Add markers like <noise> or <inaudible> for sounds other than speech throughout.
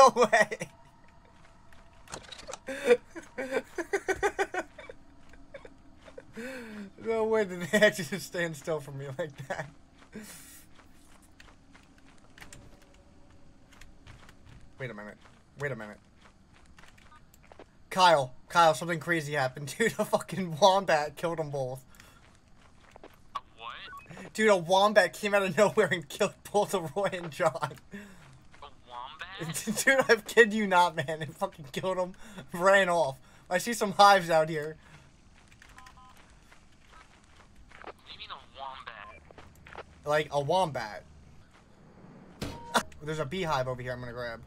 no way. no way did they actually just stand still for me like that. Wait a minute. Wait a minute. Kyle, Kyle, something crazy happened. <laughs> Dude, a fucking wombat killed them both. What? Dude, a wombat came out of nowhere and killed both of Roy and John. Dude, I kid you not, man. It fucking killed him, ran off. I see some hives out here. What do you mean a wombat? Like a wombat. There's a beehive over here I'm gonna grab.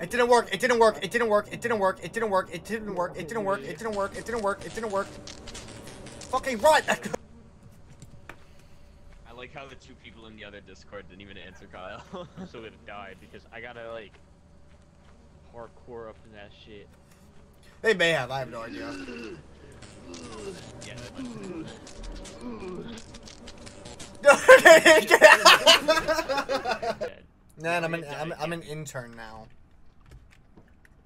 It didn't work, it didn't work, it didn't work, it didn't work, it didn't work, it didn't work, it didn't work, it didn't work, it didn't work, it didn't work. Fucking run! I like how the two people in the other Discord didn't even answer Kyle. <laughs> so it died because I gotta like parkour up in that shit. They may have, I have no idea. yeah. <laughs> Man, I'm an, I'm, I'm an intern now.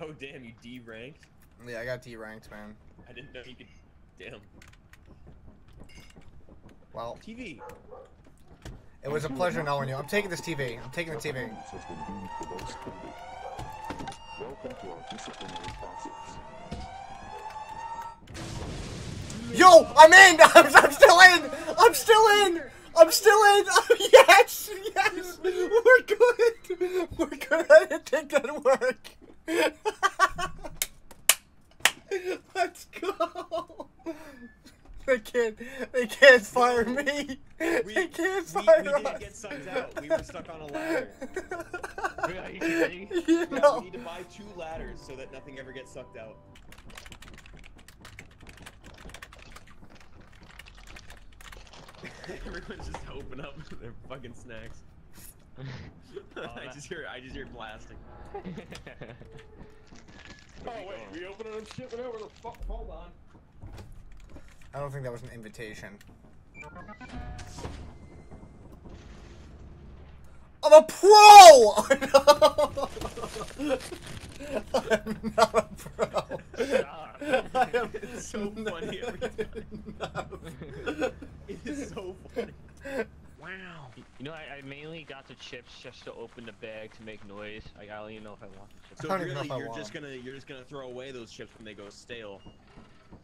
Oh damn, you D ranked? Yeah, I got D ranked, man. I didn't know you could. Damn. Well, TV. It was a pleasure knowing you. I'm taking this TV. I'm taking the TV. Yo, I'm in! <laughs> I'm, I'm still in! I'm still in! I'm still in! <laughs> yes! Yes! We're good! We're good! I didn't think that'd work! <laughs> Let's go! They can't, they can't fire me! They can't we, fire we us! didn't get sucked out. We were stuck on a ladder. <laughs> Are you kidding? you Yeah, know. we need to buy two ladders so that nothing ever gets sucked out. <laughs> Everyone's just open up <laughs> their fucking snacks. Oh, I just hear I just hear blasting. Oh wait, we opening up shit whatever the fuck hold on. I don't think that was an invitation. I'm a pro! <laughs> I'm not a pro. Stop. I am It's so funny every time. <laughs> It is so funny. Wow. You know, I, I mainly got the chips just to open the bag to make noise. Like, I don't even know if I want the chips. So I don't even know really you're just gonna you're just gonna throw away those chips when they go stale.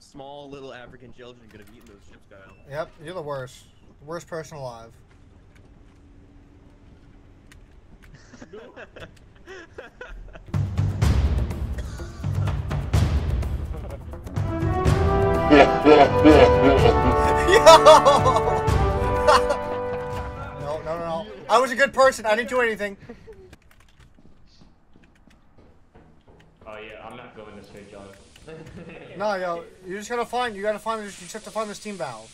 Small little African children could have eaten those chips, Kyle. Yep, you're the worst. Worst person alive. <laughs> No, no, no, no. I was a good person. I didn't do anything. Oh yeah, I'm not going this way, John. <laughs> No, yo, you just gotta find. You gotta find. You just have to find the steam valve.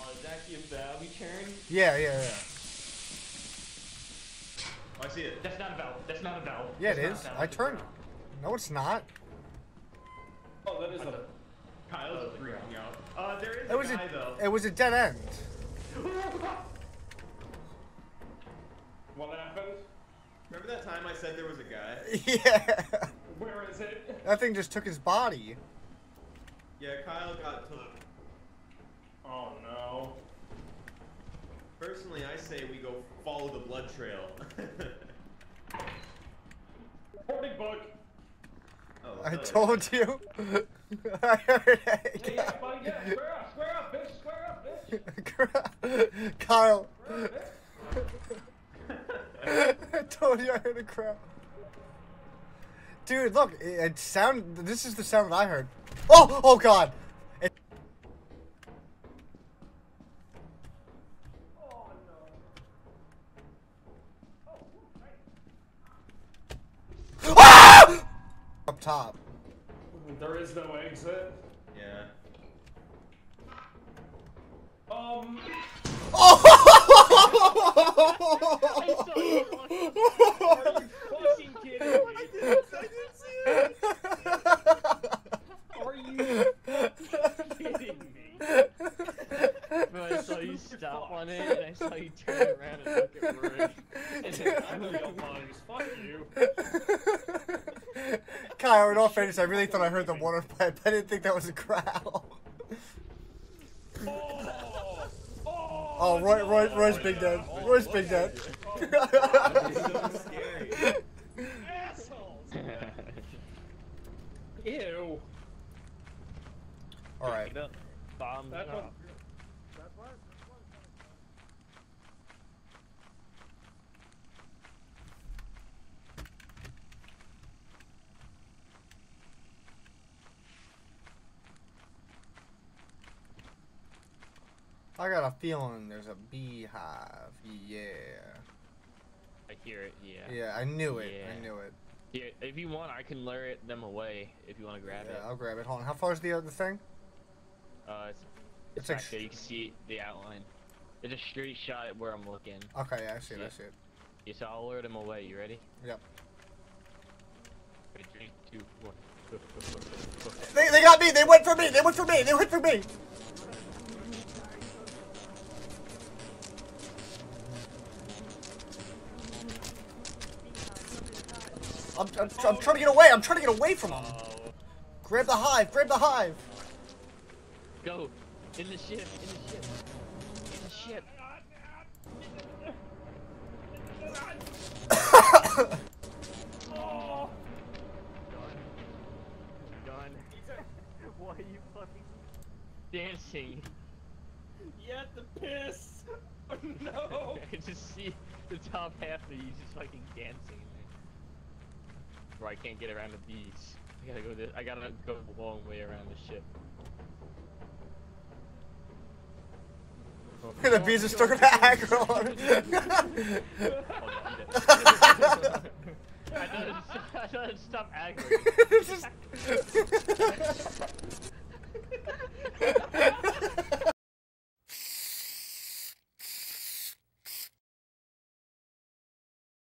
Oh, is that actually a valve you turn? Yeah, yeah, yeah. Oh, I see it. That's not a valve. That's not a valve. Yeah, it That's not is. a valve. I It's turned. No, it's not. Oh, that is a. Kyle's freaking out. Uh, there is It a was guy a. though. It was a dead end. <laughs> What happened? Remember that time I said there was a guy? <laughs> Yeah. Where is it? That thing just took his body. Yeah, Kyle got took. Oh no. Personally, I say we go follow the blood trail. Hoarding bug. oh, I hell told you. <laughs> I heard it. Yeah, yeah, buddy, yeah. Square up, square up, bitch, square up, bitch. <laughs> Kyle. Square up, I you I heard a crowd. Dude, look, it, it sound. This is the sound that I heard. Oh, oh God! It. Oh no. Ah! Up top. There is no exit. You kidding me? Bro, I saw you turn around and look at Roy. <laughs> And then I'm the real oh, bodies. Fuck you. <laughs> Kyle, in all fairness, I really thought I heard the water pipe. But I didn't think that was a growl. Oh, oh, Oh, Roy, Roy, no. Roy's big dead. Oh, Roy's big dead. so scary. Assholes. <laughs> Ew. All right. Bombs I got a feeling there's a beehive. Yeah. I hear it, yeah. Yeah, I knew it. I knew it. Here, if you want, I can lure it, them away if you want to grab it. Yeah, I'll grab it. Hold on. How far is the other thing? Uh, it's, It's it's. You can see the outline. It's a straight shot at where I'm looking. Okay, yeah, I see it. I Yeah. see it. Yeah, so I'll lure them away. You ready? Yep. Three, two, one. They, they got me. They went for me. They went for me. They went for me. I'm, I'm, I'm trying to get away. I'm trying to get away from them. Oh, Grab the hive. Grab the hive. go in the ship. In the ship. In the ship. Oh, Done. Why are you fucking dancing? you have to piss. Oh, <laughs> no. I <laughs> can just see the top half of you just fucking dancing where I can't get around the bees. I gotta go this, I gotta go a long way around the ship. <laughs> the bees are still gonna aggro on. <laughs> <laughs> I know it's stop aggroing.